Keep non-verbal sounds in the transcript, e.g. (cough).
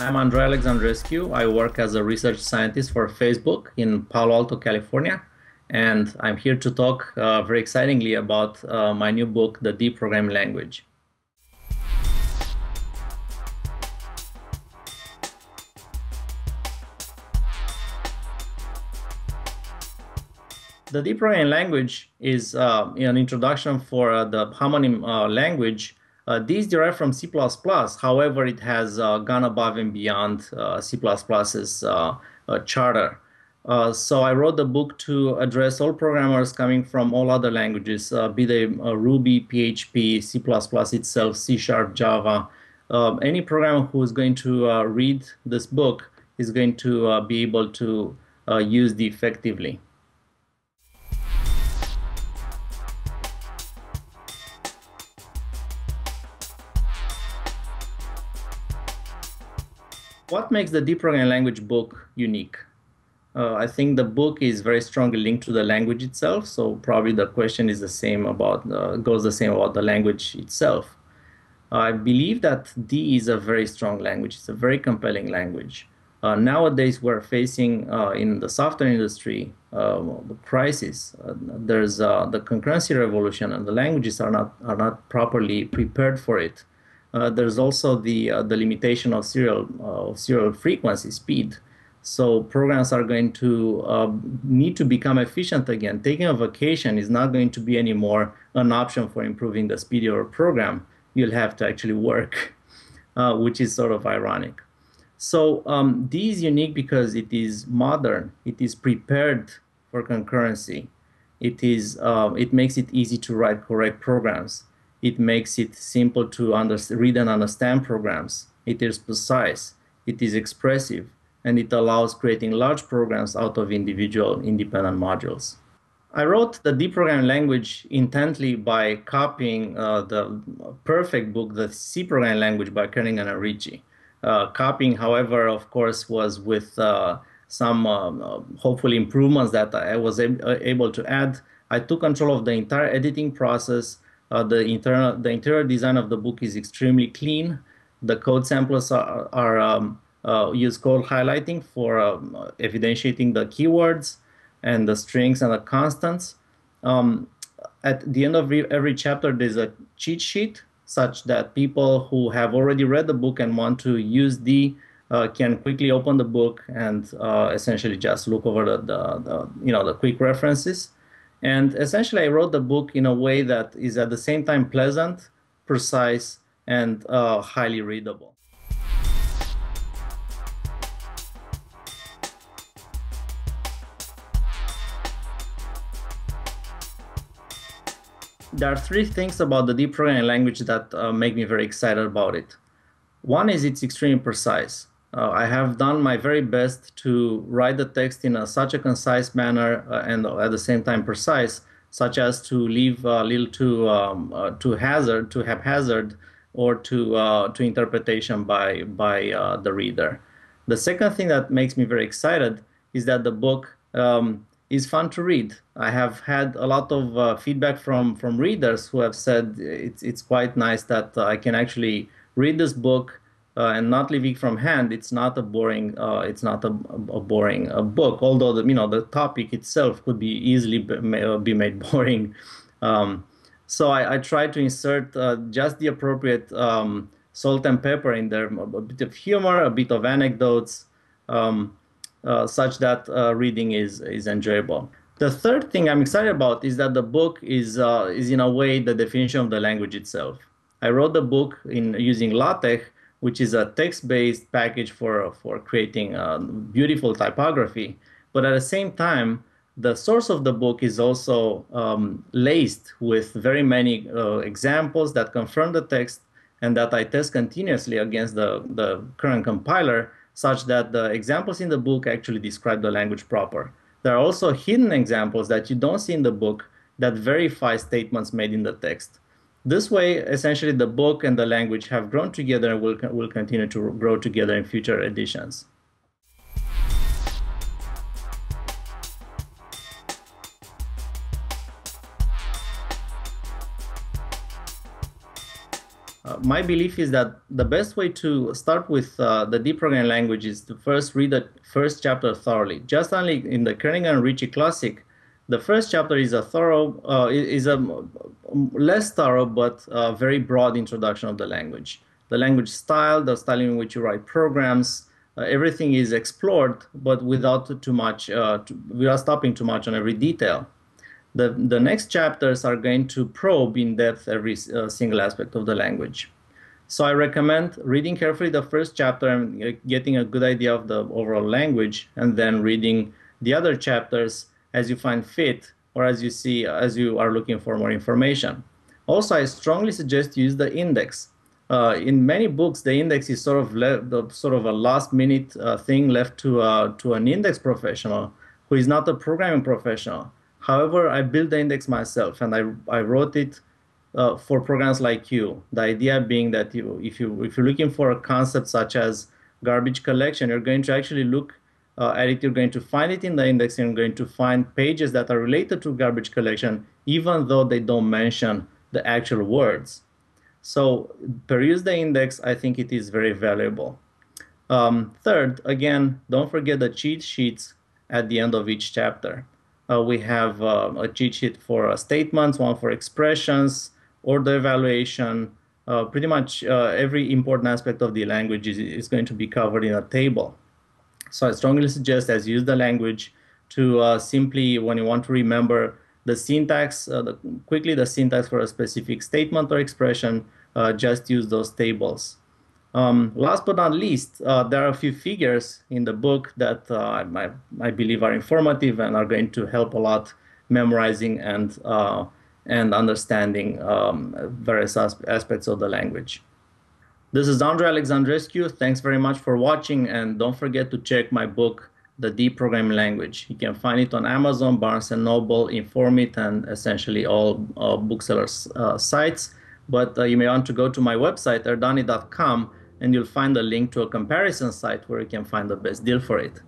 I'm Andrei Alexandrescu. I work as a research scientist for Facebook in Palo Alto, California. And I'm here to talk uh, very excitingly about uh, my new book, The D Programming Language. The D programming language is uh, an introduction for uh, the homonym uh, language. Uh, these derive from C++. However, it has uh, gone above and beyond uh, C++'s charter. so I wrote the book to address all programmers coming from all other languages, be they Ruby, PHP, C++ itself, C Sharp, Java. Um, any programmer who is going to read this book is going to be able to use it effectively. What makes the D programming language book unique? Uh, I think the book is very strongly linked to the language itself, so probably the question is the same about uh, goes the same about the language itself. I believe that D is a very strong language. It's a very compelling language. Uh, nowadays, we're facing uh, in the software industry uh, the crisis. Uh, there's the concurrency revolution, and the languages are not are not properly prepared for it. Uh, there's also the uh, the limitation of serial uh, serial frequency speed. So programs are going to uh, need to become efficient again. Taking a vacation is not going to be anymore an option for improving the speed of your program. You'll have to actually work, (laughs) uh, which is sort of ironic. So um, D is unique because it is modern. It is prepared for concurrency. It is it makes it easy to write correct programs. It makes it simple to read and understand programs. It is precise. It is expressive. And it allows creating large programs out of individual independent modules. I wrote the D programming language intently by copying uh, the perfect book, the C programming language by Kernighan and Ritchie. Uh, copying, however, of course, was with uh, some uh, hopefully improvements that I was able to add. I took control of the entire editing process. Uh, the internal the interior design of the book is extremely clean. The code samples are, are um, uh, use code highlighting for um, evidentiating the keywords and the strings and the constants. Um, at the end of every chapter, there's a cheat sheet such that people who have already read the book and want to use the uh, can quickly open the book and uh, essentially just look over the, the, the, you know the quick references and essentially, I wrote the book in a way that is at the same time pleasant, precise, and uh, highly readable. There are three things about the D programming language that uh, make me very excited about it. One is it's extremely precise. Uh, I have done my very best to write the text in a, such a concise manner uh, and at the same time precise, such as to leave a little to um, uh, to hazard, to haphazard, or to uh, to interpretation by by uh, the reader. The second thing that makes me very excited is that the book um, is fun to read. I have had a lot of feedback from from readers who have said it's it's quite nice that I can actually read this book uh, and not leaving from hand, it's not a boring, uh, it's not a, a boring a book. Although the, you know the topic itself could be easily be, uh, made (laughs) boring. Um, so I, I try to insert uh, just the appropriate um, salt and pepper in there, a bit of humor, a bit of anecdotes, um, uh, such that uh, reading is is enjoyable. The third thing I'm excited about is that the book is is in a way the definition of the language itself. I wrote the book in using LaTeX which is a text-based package for, for creating beautiful typography. But at the same time, the source of the book is also um, laced with very many uh, examples that confirm the text and that I test continuously against the, the current compiler such that the examples in the book actually describe the language proper. There are also hidden examples that you don't see in the book that verify statements made in the text. This way, essentially, the book and the language have grown together and will, will continue to grow together in future editions. uh, my belief is that the best way to start with uh, the D programming language is to first read the first chapter thoroughly. Just only in the Kernighan and Ritchie Classic, the first chapter is a thorough, uh, is a less thorough but uh, very broad introduction of the language. The language style, the style in which you write programs, uh, everything is explored, but without too much, uh, to, without stopping too much on every detail. The, the next chapters are going to probe in depth every uh, single aspect of the language. So I recommend reading carefully the first chapter and uh, getting a good idea of the overall language, and then reading the other chapters as you find fit or as you see as you are looking for more information. Also, I strongly suggest use the index. Uh, in many books, the index is sort of the, sort of a last-minute uh, thing left to uh, to an index professional who is not a programming professional. However, I built the index myself and I, I wrote it uh, for programs like you. The idea being that you, if, you, if you're looking for a concept such as garbage collection, you're going to actually look uh, at you're going to find it in the index, you're going to find pages that are related to garbage collection, even though they don't mention the actual words. So peruse the index, I think it is very valuable. Um, third, again, don't forget the cheat sheets at the end of each chapter. Uh, we have uh, a cheat sheet for uh, statements, one for expressions, order evaluation. Uh, pretty much uh, every important aspect of the language is, is, going to be covered in a table. So I strongly suggest as you use the language to uh, simply, when you want to remember the syntax, the, quickly the syntax for a specific statement or expression, just use those tables. Um, last but not least, uh, there are a few figures in the book that uh, I, I, believe are informative and are going to help a lot memorizing and, uh, and understanding um, various aspects of the language. This is Andrei Alexandrescu. Thanks very much for watching, and don't forget to check my book, The D Programming Language. You can find it on Amazon, Barnes & Noble, Informit, and essentially all uh, booksellers' uh, sites. But uh, you may want to go to my website, erdani.com, and you'll find a link to a comparison site where you can find the best deal for it.